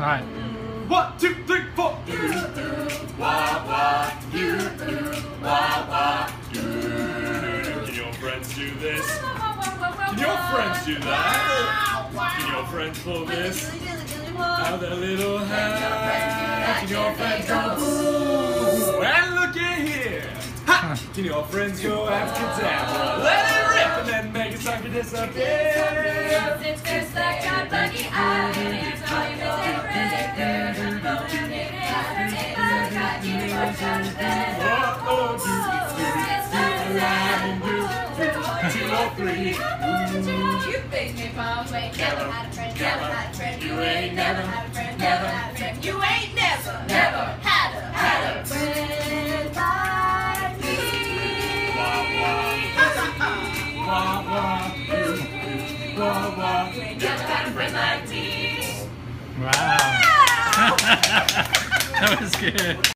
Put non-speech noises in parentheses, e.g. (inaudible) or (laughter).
All right. One, two, three, four. Wah, wah, you, wah, wah, Can your friends do this? Can your friends do that? Can your friends pull this out of their little hat? Can your friends go boo? And look at here. Ha! Can your friends go abracadabra? Let it rip and then make it start to disappear. It's just that got buggy You think me from way never had a friend, never had a friend. You ain't never had a friend, never had a friend. You ain't never, never had a had a friend like me. Wah, wah, wah, wah. You ain't never had a friend like me. Wow. (laughs) that was good.